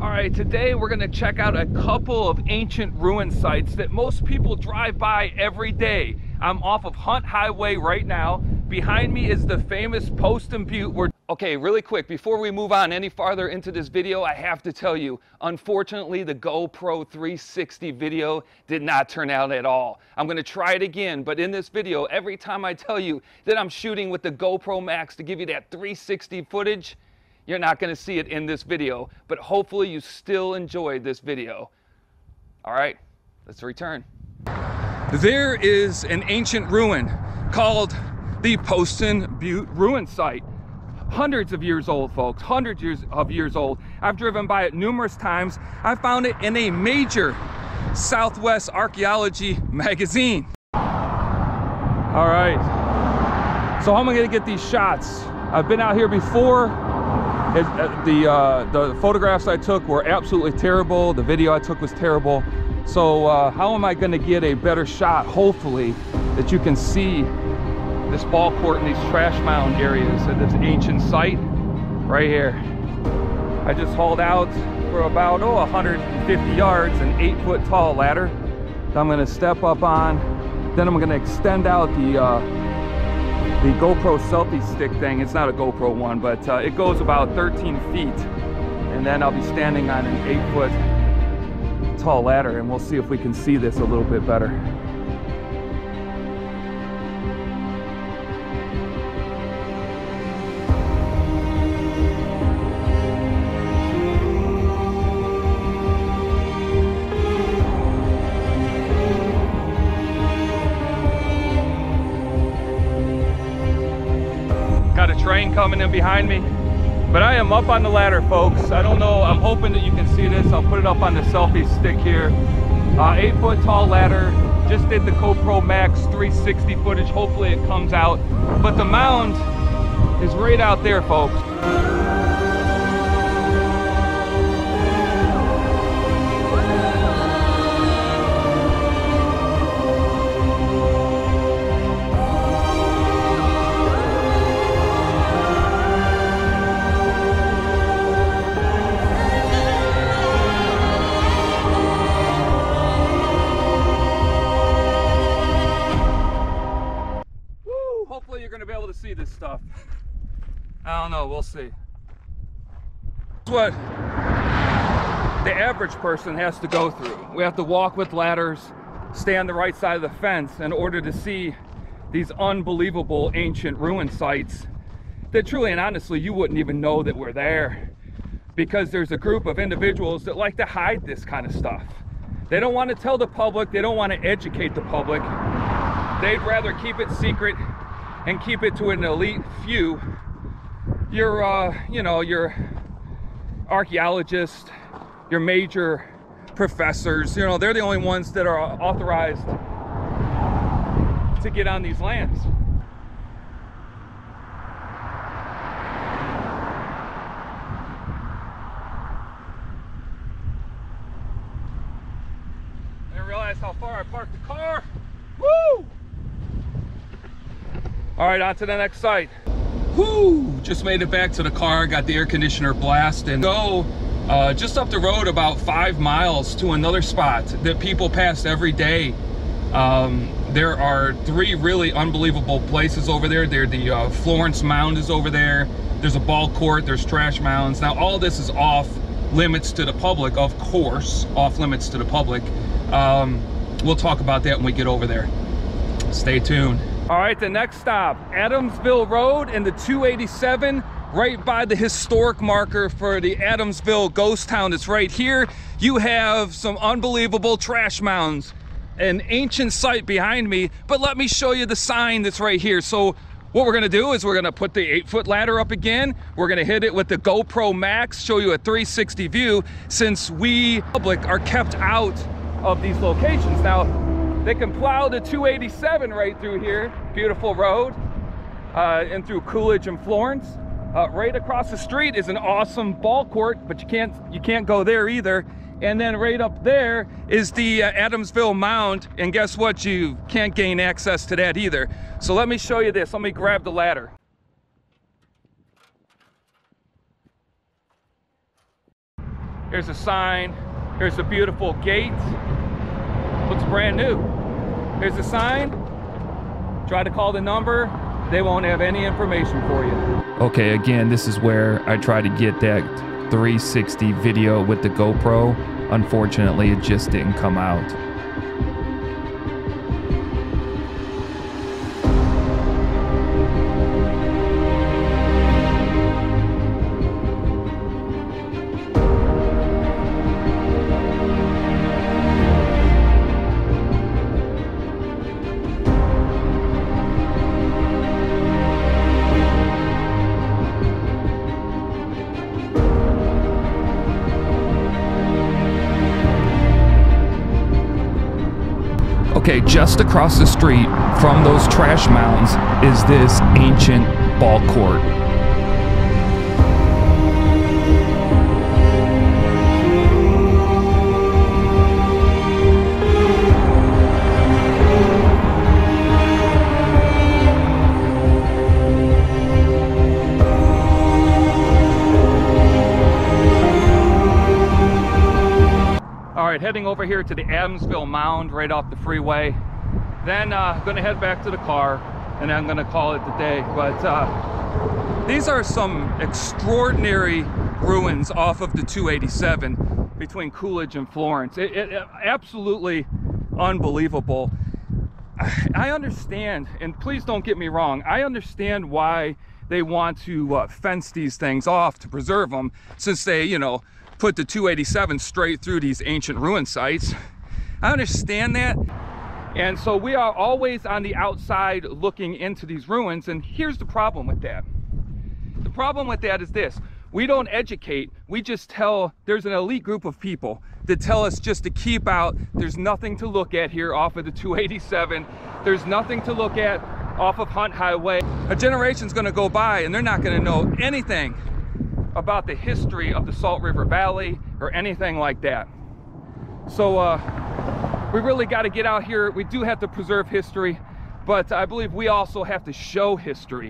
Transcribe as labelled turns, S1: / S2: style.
S1: All right, today we're gonna check out a couple of ancient ruin sites that most people drive by every day. I'm off of Hunt Highway right now. Behind me is the famous Poston Butte where Okay, really quick, before we move on any farther into this video, I have to tell you, unfortunately, the GoPro 360 video did not turn out at all. I'm gonna try it again, but in this video, every time I tell you that I'm shooting with the GoPro Max to give you that 360 footage, you're not gonna see it in this video, but hopefully you still enjoyed this video. All right, let's return. There is an ancient ruin called the Poston Butte Ruin Site hundreds of years old, folks, hundreds years of years old. I've driven by it numerous times. I found it in a major Southwest Archaeology magazine. All right, so how am I gonna get these shots? I've been out here before. It, uh, the, uh, the photographs I took were absolutely terrible. The video I took was terrible. So uh, how am I gonna get a better shot, hopefully, that you can see this ball court and these trash mound areas of this ancient site right here. I just hauled out for about, oh, 150 yards, an eight foot tall ladder that I'm gonna step up on. Then I'm gonna extend out the, uh, the GoPro selfie stick thing. It's not a GoPro one, but uh, it goes about 13 feet. And then I'll be standing on an eight foot tall ladder and we'll see if we can see this a little bit better. Behind me. But I am up on the ladder, folks. I don't know, I'm hoping that you can see this. I'll put it up on the selfie stick here. Uh, eight foot tall ladder. Just did the GoPro Max 360 footage. Hopefully it comes out. But the mound is right out there, folks. I don't know, we'll see. What the average person has to go through. We have to walk with ladders, stay on the right side of the fence in order to see these unbelievable ancient ruin sites that truly and honestly you wouldn't even know that we're there because there's a group of individuals that like to hide this kind of stuff. They don't want to tell the public, they don't want to educate the public. They'd rather keep it secret and keep it to an elite few your, uh, you know, your archaeologists, your major professors, you know, they're the only ones that are authorized to get on these lands. I didn't realize how far I parked the car. All right, on to the next site. Whoo! Just made it back to the car, got the air conditioner blast and go uh, just up the road about five miles to another spot that people pass every day. Um, there are three really unbelievable places over there. There, the uh, Florence Mound is over there. There's a ball court, there's trash mounds. Now all this is off limits to the public, of course, off limits to the public. Um, we'll talk about that when we get over there. Stay tuned. All right, the next stop, Adamsville Road and the 287, right by the historic marker for the Adamsville ghost town It's right here. You have some unbelievable trash mounds, an ancient site behind me, but let me show you the sign that's right here. So what we're gonna do is we're gonna put the eight foot ladder up again. We're gonna hit it with the GoPro Max, show you a 360 view since we public are kept out of these locations. Now, they can plow the 287 right through here, beautiful road, uh, and through Coolidge and Florence. Uh, right across the street is an awesome ball court, but you can't you can't go there either. And then right up there is the uh, Adamsville Mound, and guess what? You can't gain access to that either. So let me show you this. Let me grab the ladder. Here's a sign. Here's a beautiful gate. Looks brand new. Here's a sign. Try to call the number. They won't have any information for you.
S2: Okay, again, this is where I try to get that 360 video with the GoPro. Unfortunately, it just didn't come out. Okay, just across the street from those trash mounds is this ancient ball court.
S1: Heading over here to the Adamsville Mound right off the freeway. Then uh, gonna head back to the car and I'm gonna call it the day. But uh, these are some extraordinary ruins off of the 287 between Coolidge and Florence. It, it, it- absolutely unbelievable. I understand, and please don't get me wrong, I understand why they want to uh, fence these things off to preserve them since they, you know, put the 287 straight through these ancient ruin sites. I understand that. And so we are always on the outside looking into these ruins. And here's the problem with that. The problem with that is this we don't educate, we just tell there's an elite group of people that tell us just to keep out. There's nothing to look at here off of the 287, there's nothing to look at off of Hunt Highway. A generation's gonna go by and they're not gonna know anything about the history of the Salt River Valley or anything like that. So, uh, we really got to get out here. We do have to preserve history, but I believe we also have to show history.